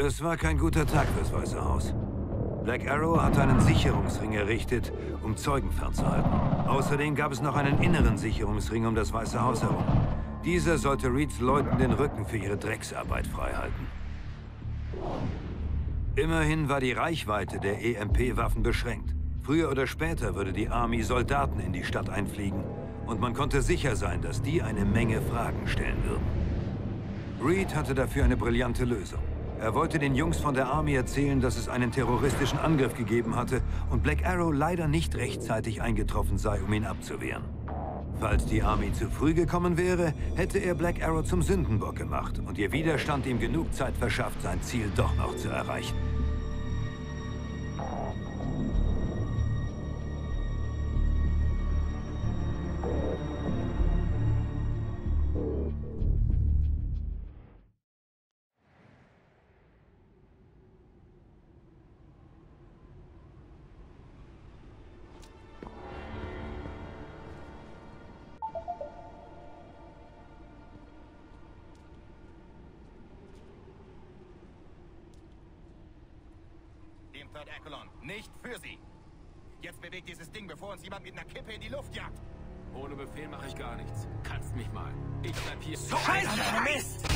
Es war kein guter Tag fürs Weiße Haus. Black Arrow hatte einen Sicherungsring errichtet, um Zeugen fernzuhalten. Außerdem gab es noch einen inneren Sicherungsring um das Weiße Haus herum. Dieser sollte Reeds Leuten den Rücken für ihre Drecksarbeit freihalten. Immerhin war die Reichweite der EMP-Waffen beschränkt. Früher oder später würde die Army Soldaten in die Stadt einfliegen und man konnte sicher sein, dass die eine Menge Fragen stellen würden. Reed hatte dafür eine brillante Lösung. Er wollte den Jungs von der Army erzählen, dass es einen terroristischen Angriff gegeben hatte und Black Arrow leider nicht rechtzeitig eingetroffen sei, um ihn abzuwehren. Falls die Army zu früh gekommen wäre, hätte er Black Arrow zum Sündenbock gemacht und ihr Widerstand ihm genug Zeit verschafft, sein Ziel doch noch zu erreichen. Third Echelon. Nicht für Sie. Jetzt bewegt dieses Ding, bevor uns jemand mit einer Kippe in die Luft jagt. Ohne Befehl mache ich gar nichts. Kannst mich mal. Ich bleib hier. So Scheiße! Mist!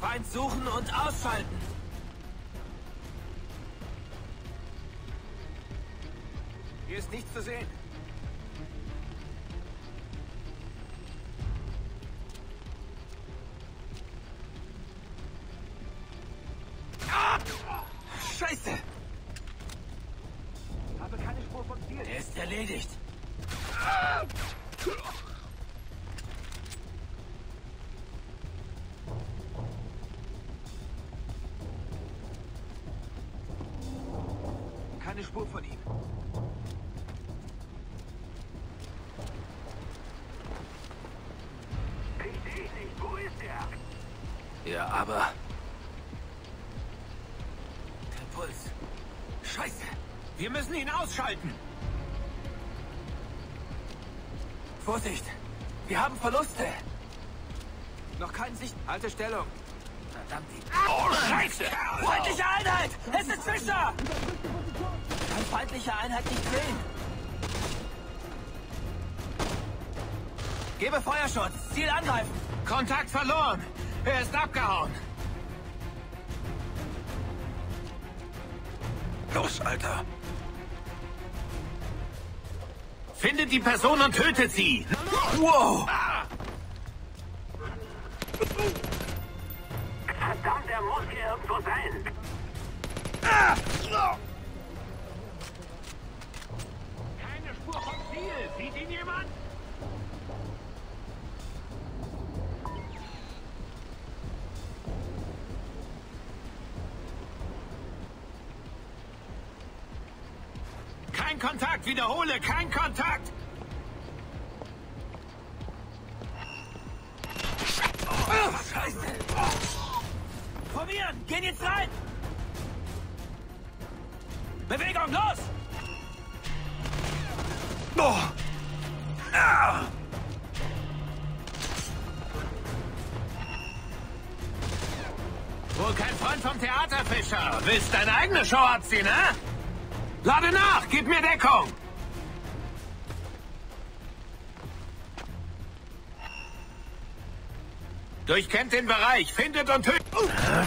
Feind suchen und ausschalten. Hier ist nichts zu sehen. Er? Ja, aber... Der Puls. Scheiße! Wir müssen ihn ausschalten! Vorsicht! Wir haben Verluste! Noch kein Sicht... Halte Stellung! Verdammt! Die... Oh, Scheiße! Feindliche Einheit! Es ist Fischer! Kann feindliche Einheit nicht sehen! Gebe Feuerschutz! Ziel angreifen! Kontakt verloren! Er ist abgehauen! Los, Alter! Findet die Person und tötet sie! Wow! Kein Kontakt! Wiederhole! Kein Kontakt! Scheiße! Formieren! Gehen jetzt rein! Bewegung, los! Oh. Ah. Wohl kein Freund vom Theaterfischer. Willst deine eigene Show abziehen, hä? Lade nach! Gib mir Deckung! Durchkennt den Bereich, findet und tötet...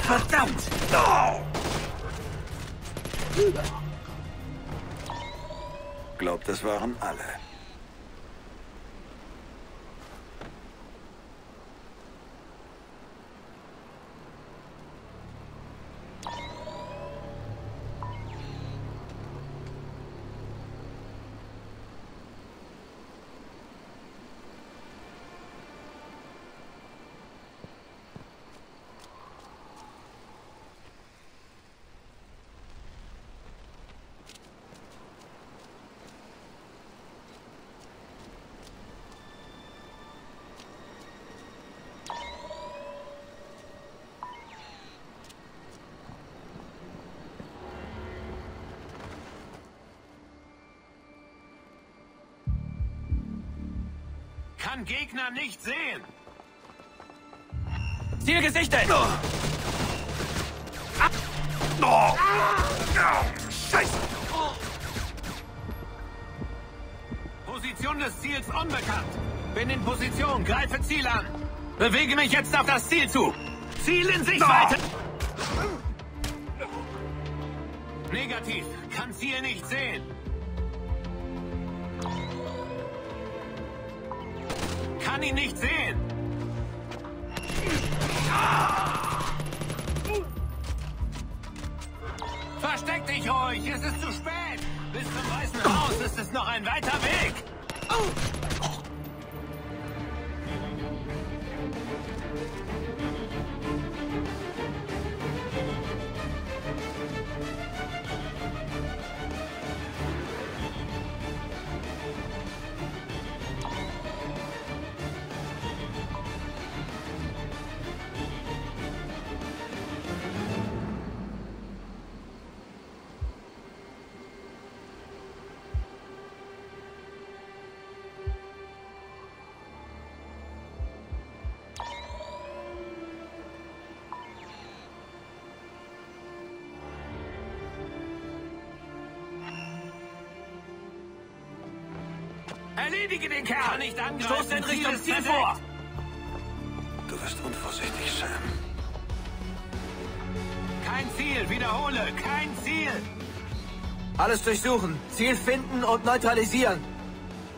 Verdammt! Glaubt, das waren alle. Kann Gegner nicht sehen. Ziel gesichtet! Oh. Oh. Scheiße! Position des Ziels unbekannt. Bin in Position, greife Ziel an. Bewege mich jetzt auf das Ziel zu. Ziel in Sichtweite. Negativ, kann Ziel nicht sehen. Kann ihn nicht sehen. Versteck dich ruhig, es ist zu spät. Bis zum Weißen Haus ist es noch ein weiter Weg. Erledige den Kerl! Kann nicht angreifen. Stoß in Richtung Ziel vor! Du bist unvorsichtig, Sam. Kein Ziel, wiederhole, kein Ziel! Alles durchsuchen, Ziel finden und neutralisieren.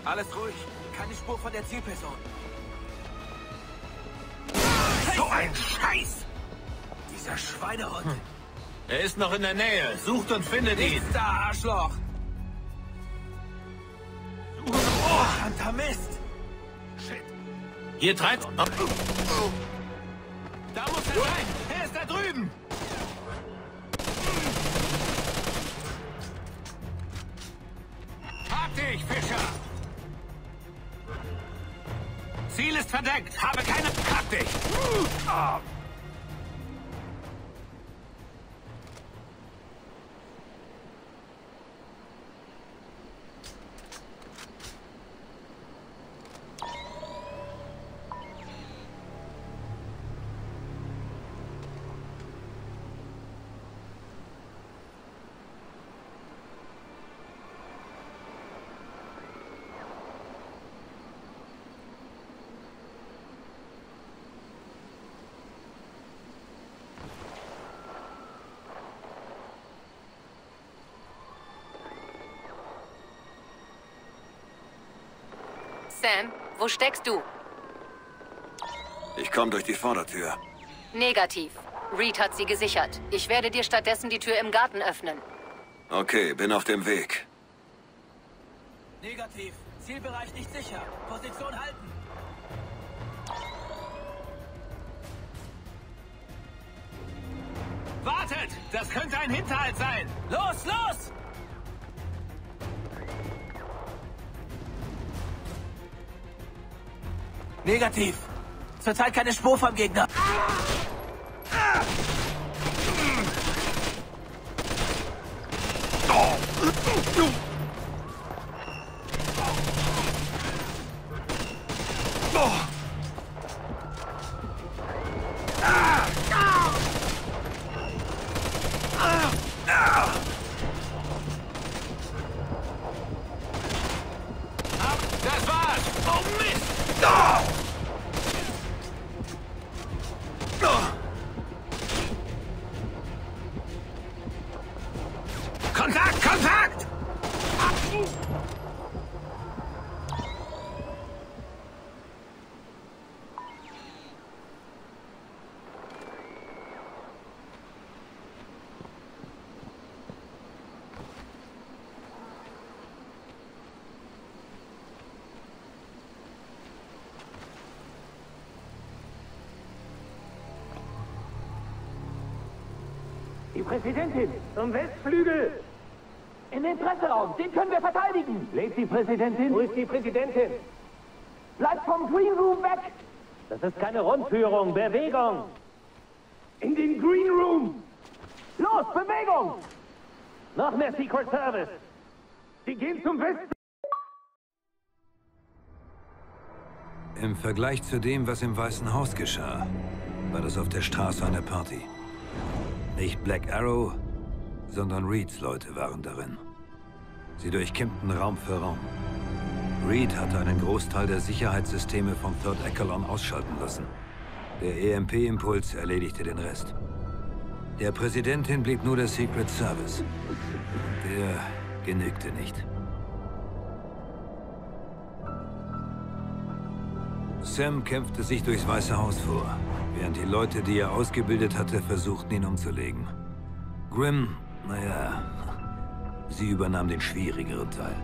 Alles ruhig, keine Spur von der Zielperson. So ein Scheiß! Dieser Schweinehund. Hm. Er ist noch in der Nähe. Sucht und findet ihn. Nichts da, Arschloch! Verdammter Mist! Shit. Hier treibt... Oh. Da muss er sein! Er ist da drüben! Hab dich, Fischer! Ziel ist verdeckt! Habe keine... Hab dich! Oh. Sam, wo steckst du? Ich komme durch die Vordertür. Negativ. Reed hat sie gesichert. Ich werde dir stattdessen die Tür im Garten öffnen. Okay, bin auf dem Weg. Negativ. Zielbereich nicht sicher. Position halten. Wartet! Das könnte ein Hinterhalt sein! Los, los! Negativ. Zurzeit keine Spur vom Gegner. Das Die Präsidentin zum Westflügel. In den Presseraum. Den können wir verteidigen. Lebt die Präsidentin? Wo ist die Präsidentin? Bleibt vom Green Room weg. Das ist keine Rundführung. Bewegung. In den Green Room. Los, Bewegung. Noch mehr Secret Service. Sie gehen zum West. Im Vergleich zu dem, was im Weißen Haus geschah, war das auf der Straße eine Party. Nicht Black Arrow, sondern Reeds Leute waren darin. Sie durchkämmten Raum für Raum. Reed hatte einen Großteil der Sicherheitssysteme vom Third Echelon ausschalten lassen. Der EMP-Impuls erledigte den Rest. Der Präsidentin blieb nur der Secret Service. Der genügte nicht. Sam kämpfte sich durchs Weiße Haus vor, während die Leute, die er ausgebildet hatte, versuchten, ihn umzulegen. Grimm, naja, sie übernahm den schwierigeren Teil.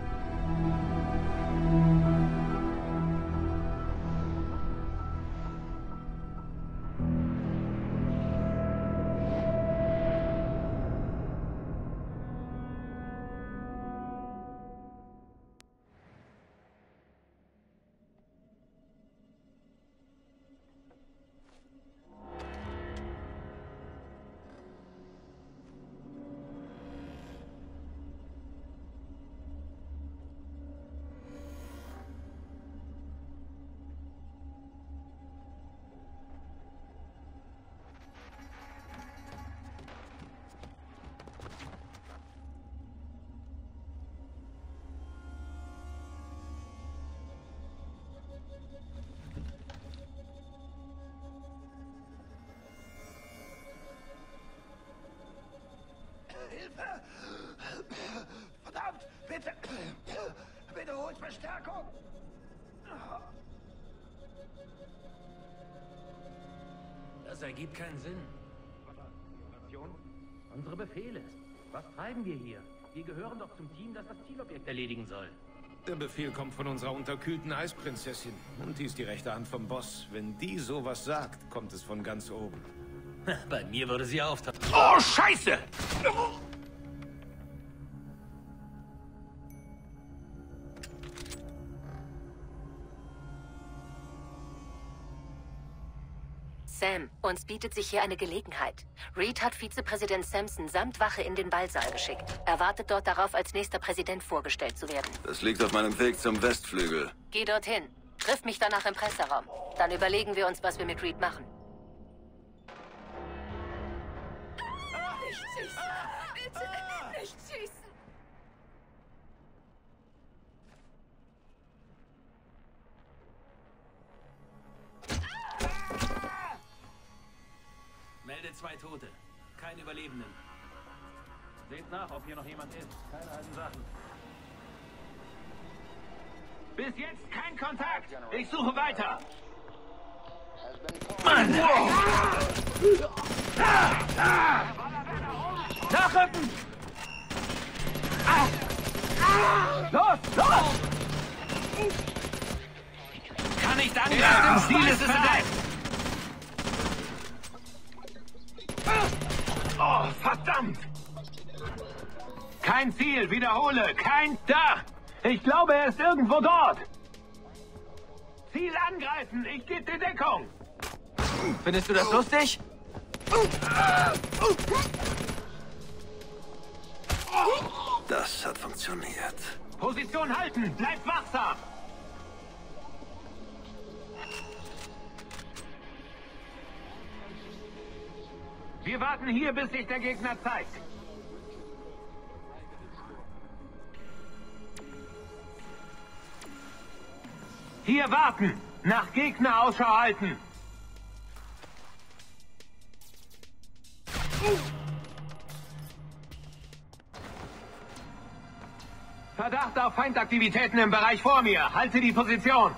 Ergibt keinen Sinn. Unsere Befehle. Was treiben wir hier? Wir gehören doch zum Team, das das Zielobjekt erledigen soll. Der Befehl kommt von unserer unterkühlten Eisprinzessin. Und die ist die rechte Hand vom Boss. Wenn die sowas sagt, kommt es von ganz oben. Bei mir würde sie auftauchen. Oh, Scheiße! Sam, uns bietet sich hier eine Gelegenheit. Reed hat Vizepräsident Sampson samt Wache in den Ballsaal geschickt. Er wartet dort darauf, als nächster Präsident vorgestellt zu werden. Das liegt auf meinem Weg zum Westflügel. Geh dorthin. Triff mich danach im Presseraum. Dann überlegen wir uns, was wir mit Reed machen. Nicht schießen! Bitte nicht schießen! Zwei Tote. Keine Überlebenden. Seht nach, ob hier noch jemand ist. Keine alten Sachen. Bis jetzt kein Kontakt. Ich suche weiter. Mann! Nachrücken! Los, los! Kann nicht angreifen. Ziel ist es entdeckt. Oh, verdammt! Kein Ziel, wiederhole, kein... Da! Ich glaube, er ist irgendwo dort! Ziel angreifen, ich gebe dir Deckung! Findest du das lustig? Das hat funktioniert. Position halten, bleibt wachsam! Wir warten hier, bis sich der Gegner zeigt. Hier warten! Nach Gegner Ausschau halten! Verdacht auf Feindaktivitäten im Bereich vor mir. Halte die Position.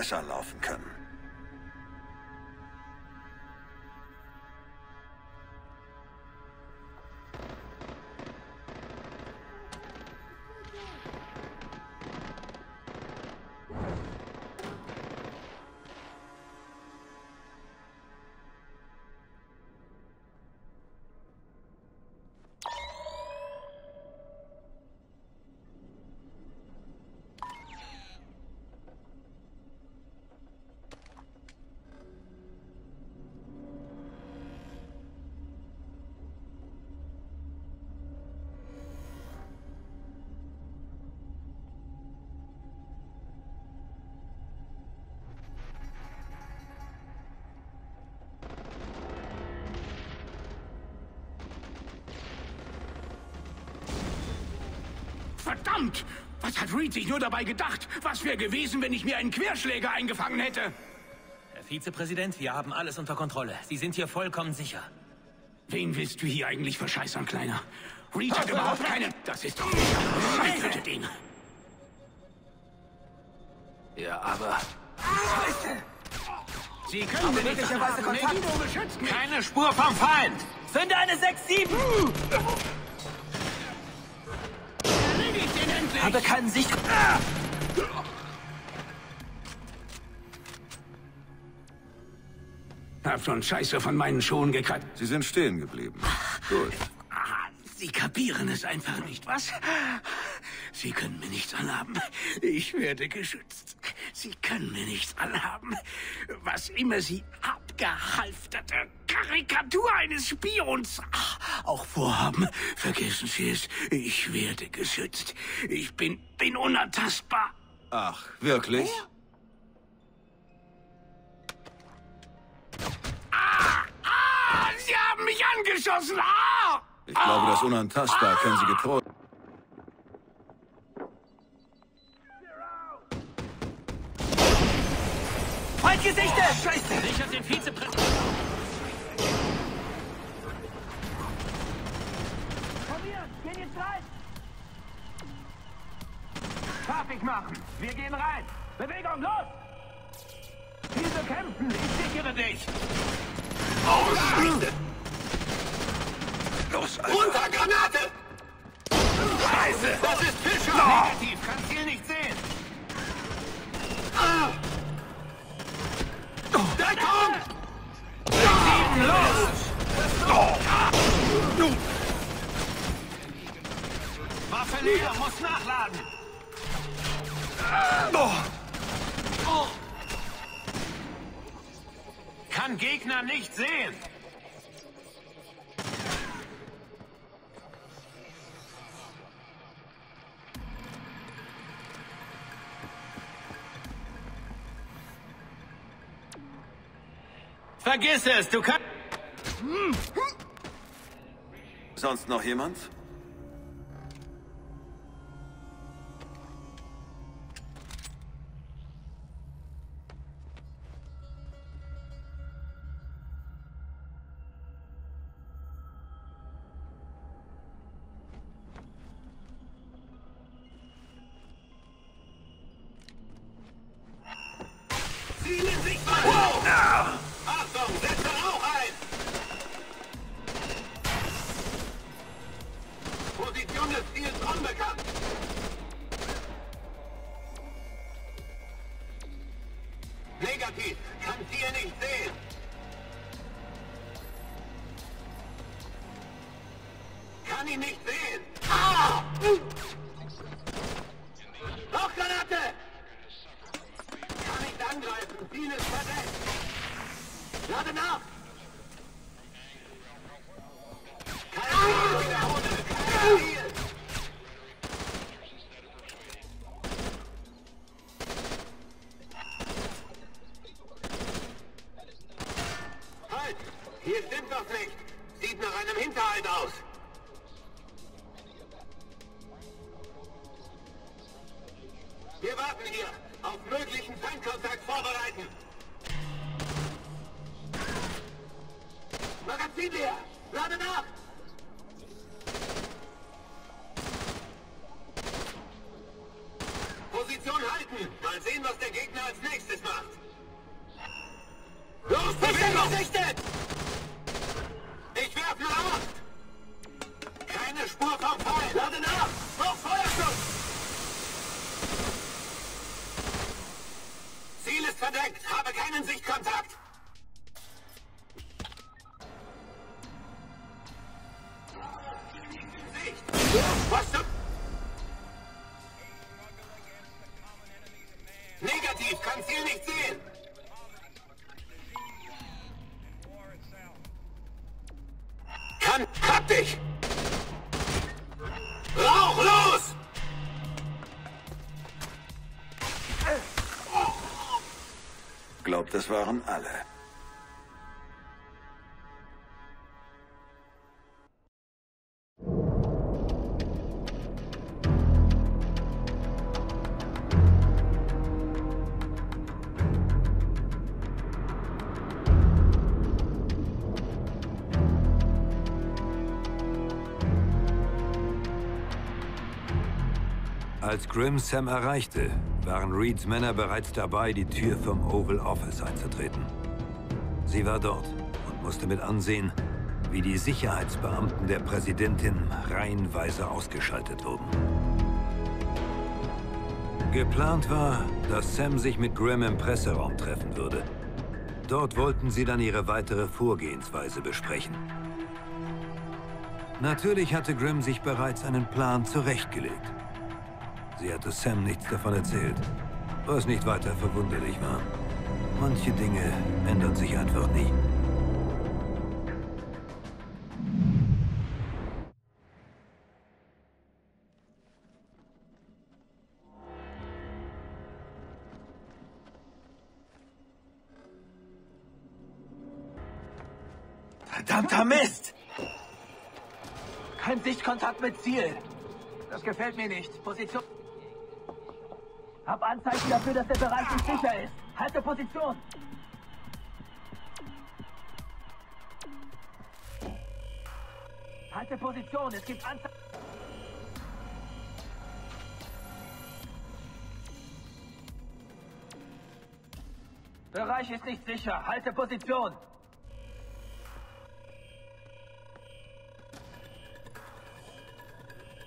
Besser laufen können. Verdammt! Was hat Reed sich nur dabei gedacht? Was wäre gewesen, wenn ich mir einen Querschläger eingefangen hätte? Herr Vizepräsident, wir haben alles unter Kontrolle. Sie sind hier vollkommen sicher. Wen willst du hier eigentlich verscheißern, Kleiner? Reed hat überhaupt keine... Das ist doch sicher. Tötet ihn. Ja, aber... Scheiße! Sie können mir nicht möglicherweise Kontakt. Keine Spur vom Feind! Zünde eine 6-7! Endlich! Habe keinen Sicht... Hab schon Scheiße von meinen Schuhen gekratzt. Sie sind stehen geblieben. Gut. Sie kapieren es einfach nicht, was? Sie können mir nichts anhaben. Ich werde geschützt. Sie können mir nichts anhaben. Was immer Sie abgehalfterte Karikatur eines Spions auch vorhaben, vergessen Sie es. Ich werde geschützt. Ich bin, bin unantastbar. Ach, wirklich? Ah, ah, Sie haben mich angeschossen. Ah! Ich glaube, das Unantastbar können Sie getrost. Feind gesichtet! Scheiße! Sichert den Vizepräsidenten! Probieren! Gehen jetzt rein! Fertig machen! Wir gehen rein! Bewegung, los! Diese kämpfen! Ich sichere dich! Scheiße! Los, Alter. Runter, Granate! Scheiße! Das ist Fischer! Negativ, kann Ziel nicht sehen. Ah! Deckung! Waffe leer, muss nachladen. Kann Gegner nicht sehen. Vergiss es, du kannst... Sonst noch jemand? Nicht sehen. Ah! Rauchgranate! Kann nicht angreifen, Ziel ist verdeckt. Lade nach! Negativ, kann Ziel nicht sehen. Kann, hab dich! Rauch los! Glaubt, das waren alle. Als Grimm Sam erreichte, waren Reeds Männer bereits dabei, die Tür vom Oval Office einzutreten. Sie war dort und musste mit ansehen, wie die Sicherheitsbeamten der Präsidentin reihenweise ausgeschaltet wurden. Geplant war, dass Sam sich mit Grimm im Presseraum treffen würde. Dort wollten sie dann ihre weitere Vorgehensweise besprechen. Natürlich hatte Grimm sich bereits einen Plan zurechtgelegt. Sie hatte Sam nichts davon erzählt, was nicht weiter verwunderlich war. Manche Dinge ändern sich einfach nie. Verdammter Mist! Kein Sichtkontakt mit Ziel. Das gefällt mir nicht. Position. Hab Anzeichen dafür, dass der Bereich nicht sicher ist. Halte Position. Halte Position. Es gibt Anzeichen. Bereich ist nicht sicher. Halte Position.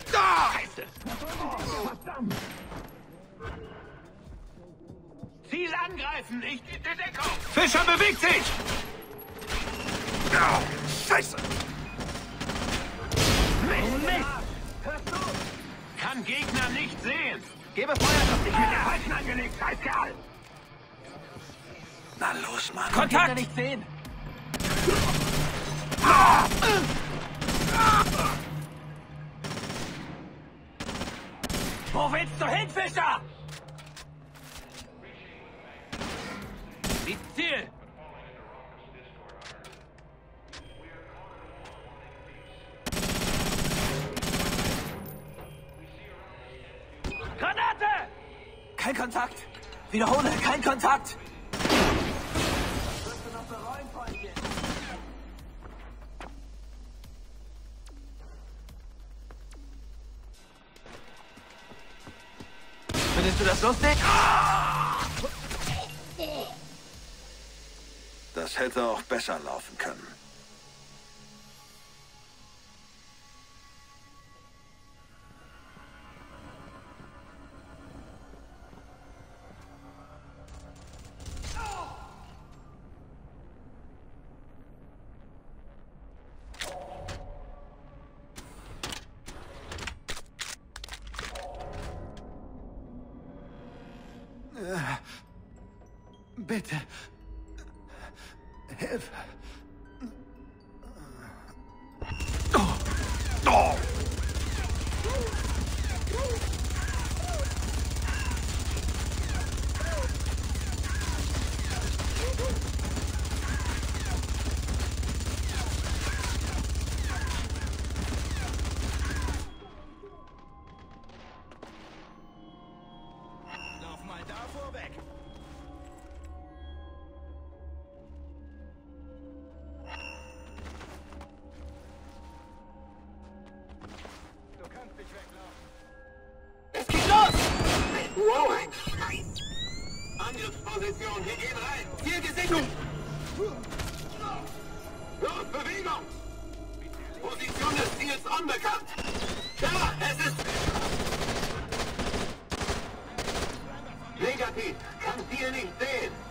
Scheiße! Verdammt! Ziel angreifen! Ich gebe Deckung! Fischer bewegt sich! Oh, Scheiße! Mist! Kann Gegner nicht sehen! Gebe Feuer, Ich bin der Falschen angelegt, Scheißkerl! Na los, Mann. Kontakt! nicht sehen. Wo willst du hin, Fischer? Kontakt. Findest du das lustig? Das hätte auch besser laufen können. Angriffsposition, wir gehen rein! Ziel gesichert! Los, Bewegung! Position des Ziels unbekannt! Da, es ist... Negativ, kann Ziel nicht sehen!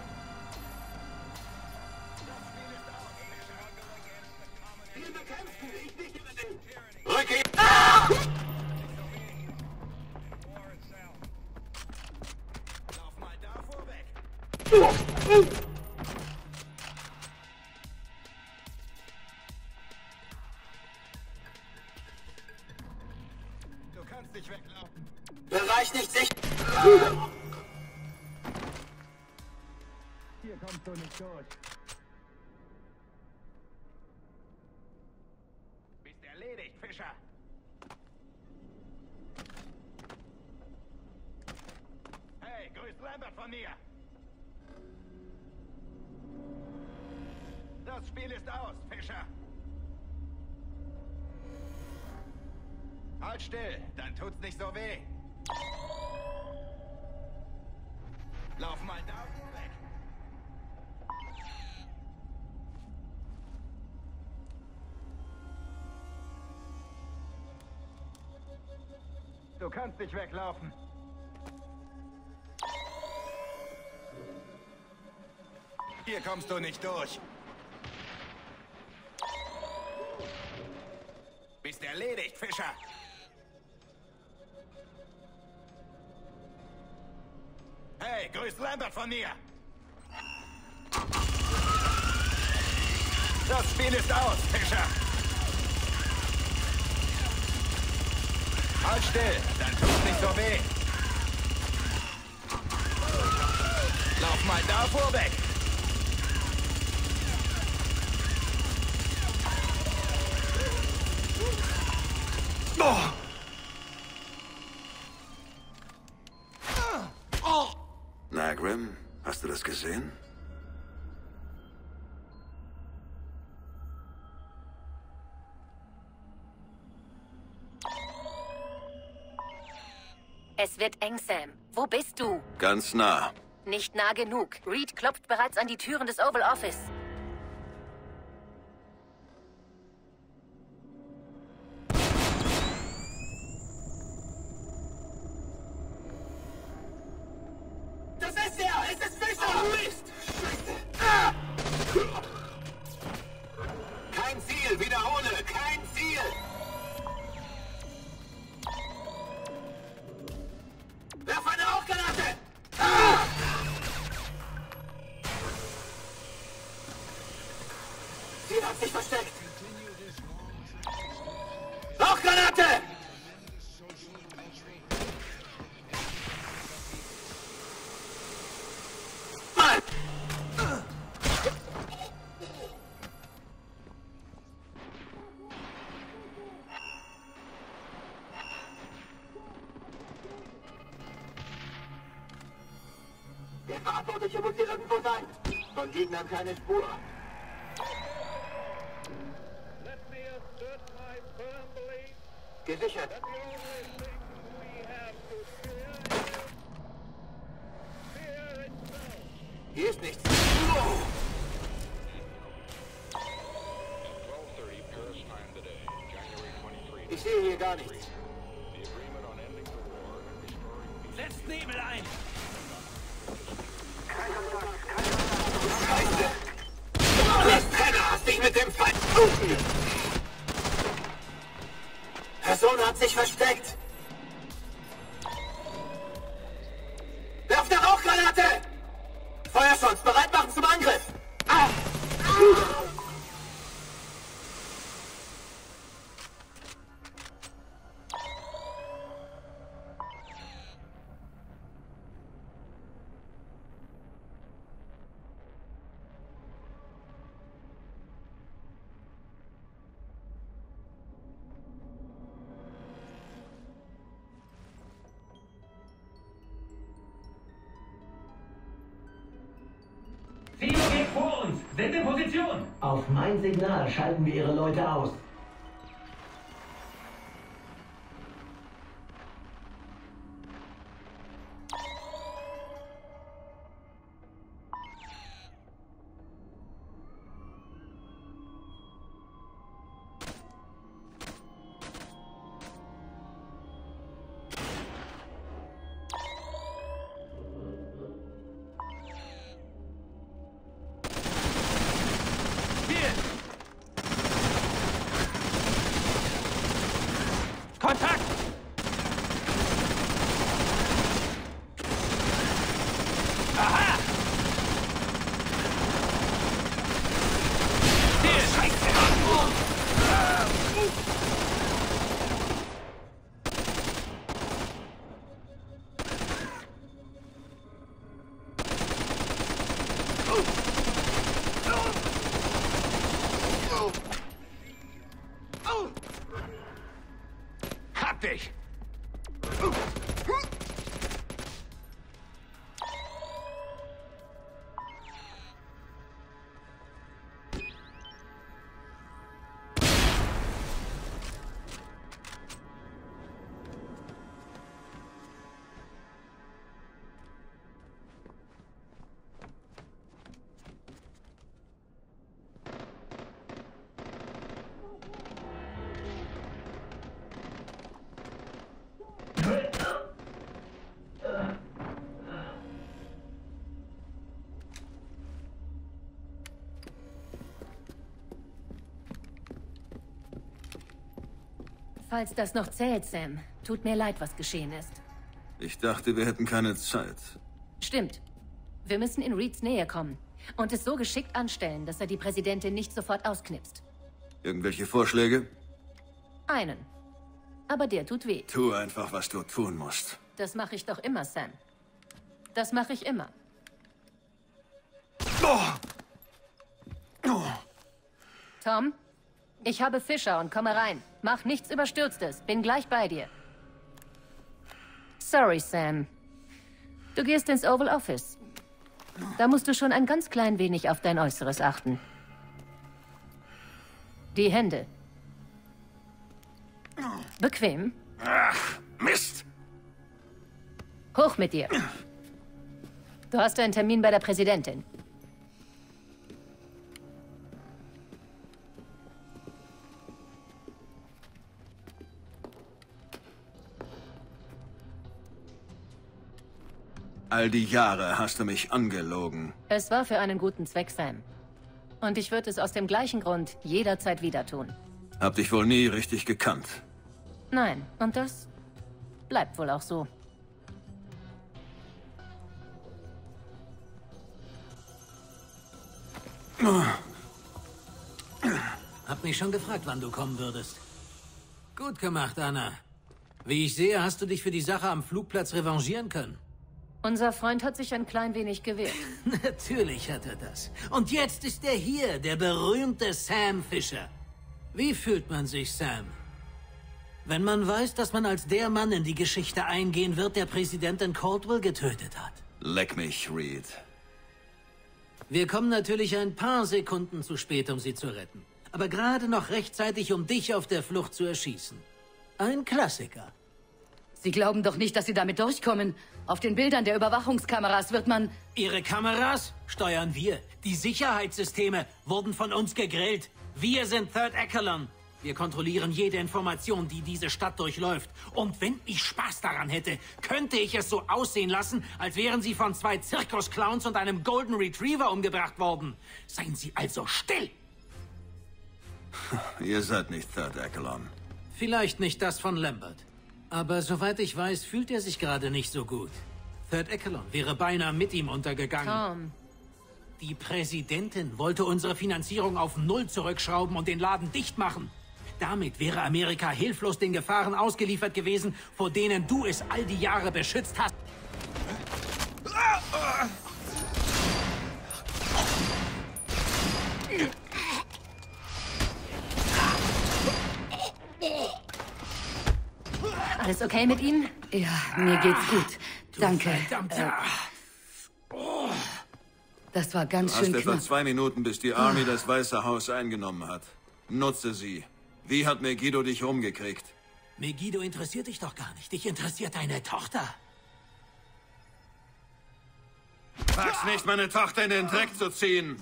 Halt still, dann tut's nicht so weh. Lauf mal da weg. Du kannst nicht weglaufen. Hier kommst du nicht durch. Bist erledigt, Fischer. Grüß Lambert von mir. Das Spiel ist aus, Fischer. Halt still, dann tut's nicht so weh. Lauf mal da vorweg. Oh! Es wird eng, Sam. Wo bist du? Ganz nah. Nicht nah genug. Reed klopft bereits an die Türen des Oval Office. Der Verantwortliche muss hier irgendwo sein. Von Gegnern keine Spur. Gesichert. Hier ist nichts. Wow. Ich sehe hier gar nichts. Mit dem Feind... Person hat sich versteckt! Sind in Position. Auf mein Signal schalten wir Ihre Leute aus. Falls das noch zählt, Sam. Tut mir leid, was geschehen ist. Ich dachte, wir hätten keine Zeit. Stimmt. Wir müssen in Reeds Nähe kommen. Und es so geschickt anstellen, dass er die Präsidentin nicht sofort ausknipst. Irgendwelche Vorschläge? Einen. Aber der tut weh. Tu einfach, was du tun musst. Das mache ich doch immer, Sam. Das mache ich immer. Tom, ich habe Fischer und komme rein. Mach nichts Überstürztes. Bin gleich bei dir. Sorry, Sam. Du gehst ins Oval Office. Da musst du schon ein ganz klein wenig auf dein Äußeres achten. Die Hände. Bequem. Ach, Mist! Hoch mit dir. Du hast einen Termin bei der Präsidentin. All die Jahre hast du mich angelogen. Es war für einen guten Zweck, Sam. Und ich würde es aus dem gleichen Grund jederzeit wieder tun. Hab dich wohl nie richtig gekannt. Nein, und das bleibt wohl auch so. Hab mich schon gefragt, wann du kommen würdest. Gut gemacht, Anna. Wie ich sehe, hast du dich für die Sache am Flugplatz revanchieren können. Unser Freund hat sich ein klein wenig gewehrt. Natürlich hat er das. Und jetzt ist er hier, der berühmte Sam Fisher. Wie fühlt man sich, Sam? Wenn man weiß, dass man als der Mann in die Geschichte eingehen wird, der Präsidentin Caldwell getötet hat. Leck mich, Reed. Wir kommen natürlich ein paar Sekunden zu spät, um sie zu retten. Aber gerade noch rechtzeitig, um dich auf der Flucht zu erschießen. Ein Klassiker. Sie glauben doch nicht, dass Sie damit durchkommen. Auf den Bildern der Überwachungskameras wird man... Ihre Kameras steuern wir. Die Sicherheitssysteme wurden von uns gegrillt. Wir sind Third Echelon. Wir kontrollieren jede Information, die diese Stadt durchläuft. Und wenn ich Spaß daran hätte, könnte ich es so aussehen lassen, als wären Sie von zwei Zirkusclowns und einem Golden Retriever umgebracht worden. Seien Sie also still! Ihr seid nicht Third Echelon. Vielleicht nicht das von Lambert. Aber soweit ich weiß, fühlt er sich gerade nicht so gut. Third Echelon wäre beinahe mit ihm untergegangen. Tom. Die Präsidentin wollte unsere Finanzierung auf Null zurückschrauben und den Laden dicht machen. Damit wäre Amerika hilflos den Gefahren ausgeliefert gewesen, vor denen du es all die Jahre beschützt hast. Okay mit Ihnen? Ja, mir geht's gut. Danke. Verdammter. Das war ganz Du hast schön etwa knapp. zwei Minuten, bis die Army das Weiße Haus eingenommen hat. Nutze sie. Wie hat Megiddo dich rumgekriegt? Megiddo interessiert dich doch gar nicht. Dich interessiert deine Tochter. Wag's nicht, meine Tochter in den Dreck zu ziehen.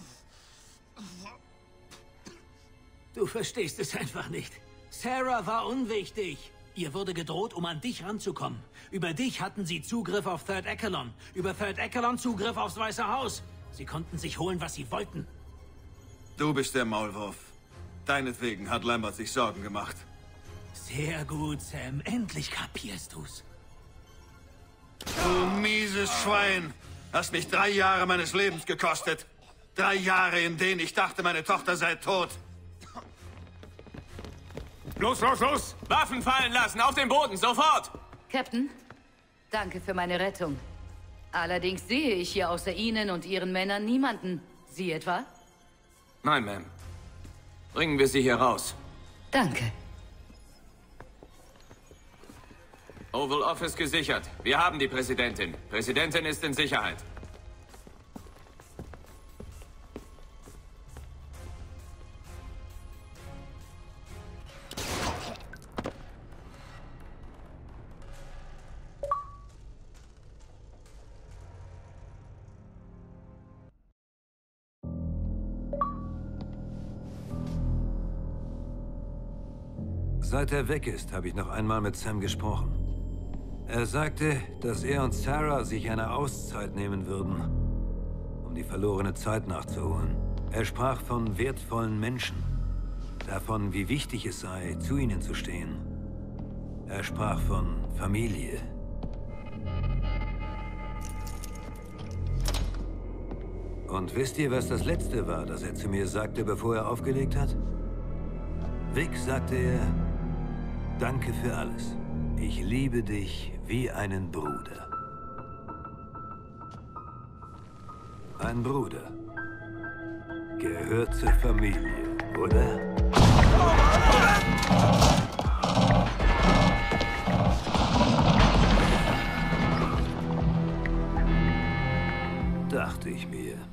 Du verstehst es einfach nicht. Sarah war unwichtig. Ihr wurde gedroht, um an dich ranzukommen. Über dich hatten sie Zugriff auf Third Echelon. Über Third Echelon Zugriff aufs Weiße Haus. Sie konnten sich holen, was sie wollten. Du bist der Maulwurf. Deinetwegen hat Lambert sich Sorgen gemacht. Sehr gut, Sam. Endlich kapierst du's. Du mieses Schwein! Hast mich drei Jahre meines Lebens gekostet. Drei Jahre, in denen ich dachte, meine Tochter sei tot. Los, los, los! Waffen fallen lassen, auf den Boden, sofort! Captain, danke für meine Rettung. Allerdings sehe ich hier außer Ihnen und Ihren Männern niemanden. Sie etwa? Nein, Ma'am. Bringen wir sie hier raus. Danke. Oval Office gesichert. Wir haben die Präsidentin. Präsidentin ist in Sicherheit. Seit er weg ist, habe ich noch einmal mit Sam gesprochen. Er sagte, dass er und Sarah sich eine Auszeit nehmen würden, um die verlorene Zeit nachzuholen. Er sprach von wertvollen Menschen, davon, wie wichtig es sei, zu ihnen zu stehen. Er sprach von Familie. Und wisst ihr, was das Letzte war, das er zu mir sagte, bevor er aufgelegt hat? Vic sagte er, danke für alles. Ich liebe dich wie einen Bruder. Ein Bruder. Gehört zur Familie, oder? Dachte ich mir.